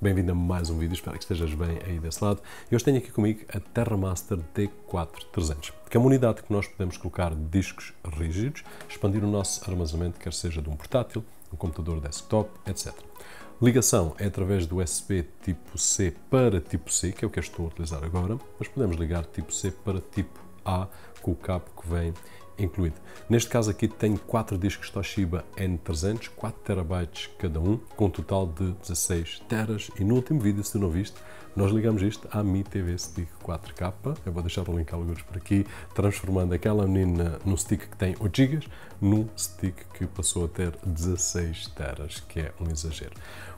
Bem-vindo a mais um vídeo, espero que estejas bem aí desse lado. Hoje tenho aqui comigo a TerraMaster D4300, que é uma unidade que nós podemos colocar discos rígidos, expandir o nosso armazenamento, quer seja de um portátil, um computador desktop, etc. Ligação é através do USB tipo C para tipo C, que é o que eu estou a utilizar agora, mas podemos ligar tipo C para tipo A com o cabo que vem incluído. Neste caso aqui tenho quatro discos Toshiba N300, 4 terabytes cada um, com um total de 16 teras e no último vídeo, se não viste, nós ligamos isto à Mi TV Stick 4K, eu vou deixar o link alguns por aqui, transformando aquela menina num stick que tem 8 GB num stick que passou a ter 16 teras, que é um exagero.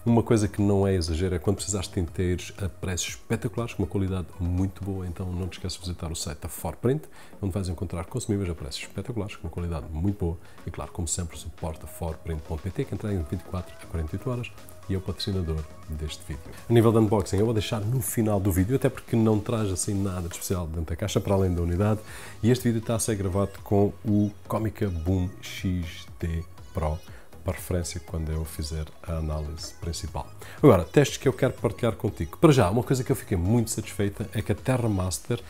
Uma coisa que não é exagero é quando precisaste de inteiros a preços espetaculares, com uma qualidade muito boa, então não te esqueças de visitar o site da Forprint, onde vais encontrar consumíveis a preços espetaculares, com uma qualidade muito boa e, claro, como sempre, suporta forprint.pt, que entrega em 24 a 48 horas e é o patrocinador deste vídeo. A nível de unboxing, eu vou deixar no final do vídeo, até porque não traz assim nada de especial dentro da caixa, para além da unidade, e este vídeo está a ser gravado com o Comica Boom XT Pro, para referência quando eu fizer a análise principal. Agora, testes que eu quero partilhar contigo. Para já, uma coisa que eu fiquei muito satisfeita é que a TerraMaster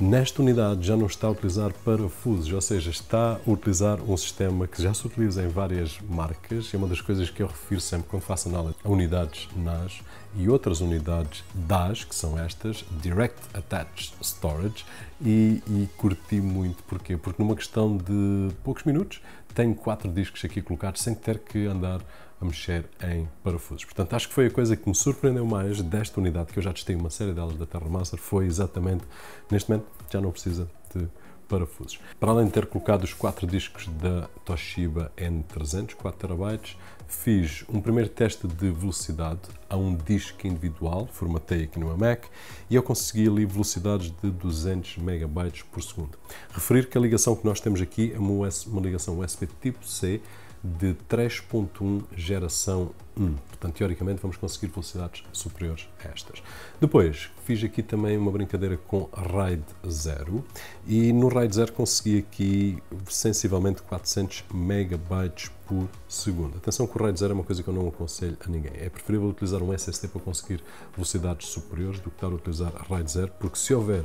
Nesta unidade já não está a utilizar parafusos, ou seja, está a utilizar um sistema que já se utiliza em várias marcas é uma das coisas que eu refiro sempre quando faço análise a unidades NAS e outras unidades DAS, que são estas, Direct Attached Storage, e, e curti muito. Porquê? Porque numa questão de poucos minutos tenho quatro discos aqui colocados sem ter que andar a mexer em parafusos. Portanto, acho que foi a coisa que me surpreendeu mais desta unidade, que eu já testei uma série delas da TerraMaster, foi exatamente, neste momento, já não precisa de parafusos. Para além de ter colocado os quatro discos da Toshiba N300, 4 TB, fiz um primeiro teste de velocidade a um disco individual, formatei aqui no meu Mac, e eu consegui ali velocidades de 200 MB por segundo. Referir que a ligação que nós temos aqui é uma ligação USB tipo C de 3.1 geração 1. Portanto, teoricamente, vamos conseguir velocidades superiores a estas. Depois, fiz aqui também uma brincadeira com RAID 0 e no RAID 0 consegui aqui sensivelmente 400 megabytes por segundo. Atenção que o RAID 0 é uma coisa que eu não aconselho a ninguém. É preferível utilizar um SSD para conseguir velocidades superiores do que estar a utilizar RAID 0, porque se houver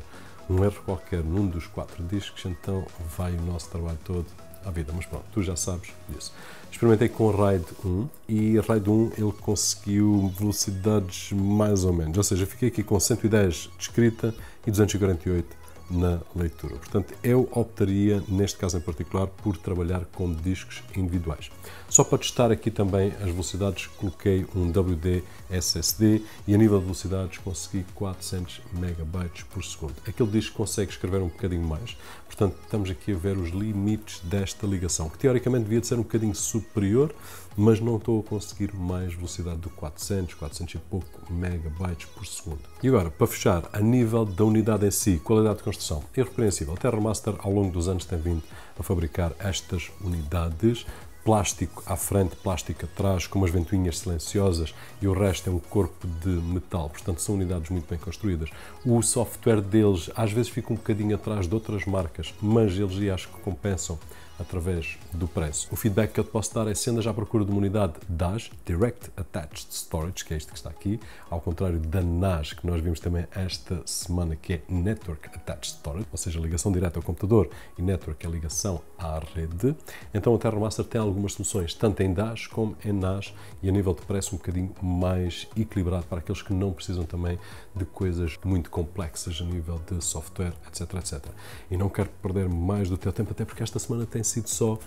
um erro qualquer num dos quatro discos, então vai o nosso trabalho todo à vida, mas pronto, tu já sabes disso. Experimentei com o RAID 1 e o RAID 1 ele conseguiu velocidades mais ou menos, ou seja, fiquei aqui com 110 de escrita e 248 na leitura. Portanto, eu optaria, neste caso em particular, por trabalhar com discos individuais. Só para testar aqui também as velocidades, coloquei um WD SSD e a nível de velocidades consegui 400 MB por segundo. Aquele disco consegue escrever um bocadinho mais, portanto, estamos aqui a ver os limites desta ligação, que teoricamente devia de ser um bocadinho superior, mas não estou a conseguir mais velocidade do 400, 400 e pouco megabytes por segundo. E agora, para fechar, a nível da unidade em si, qualidade de construção, irrepreensível. TerraMaster ao longo dos anos tem vindo a fabricar estas unidades plástico à frente, plástico atrás, com umas ventoinhas silenciosas e o resto é um corpo de metal. Portanto, são unidades muito bem construídas. O software deles às vezes fica um bocadinho atrás de outras marcas, mas eles acho que compensam através do preço. O feedback que eu te posso dar é se andas à procura de uma unidade DAS, Direct Attached Storage, que é este que está aqui, ao contrário da NAS, que nós vimos também esta semana, que é Network Attached Storage, ou seja, ligação direta ao computador e Network é ligação à rede. Então a TerraMaster tem algumas soluções, tanto em DAS como em NAS, e a nível de preço um bocadinho mais equilibrado para aqueles que não precisam também de coisas muito complexas a nível de software, etc, etc. E não quero perder mais do teu tempo, até porque esta semana tem sido só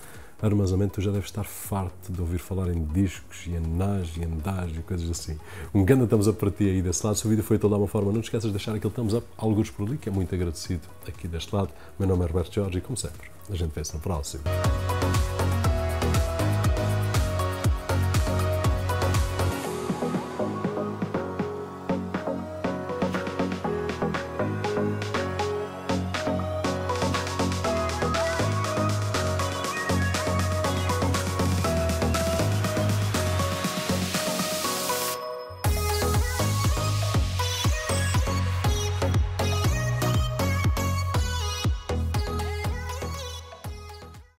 armazenamento, tu já deves estar farto de ouvir falar em discos e NAS e DAS e coisas assim. Um grande thumbs up para ti aí desse lado. Se o vídeo foi de uma forma, não te esqueças de deixar aquele thumbs up, alguns por ali, que é muito agradecido aqui deste lado. Meu nome é Roberto Jorge e, como sempre, a gente vê-se no próximo.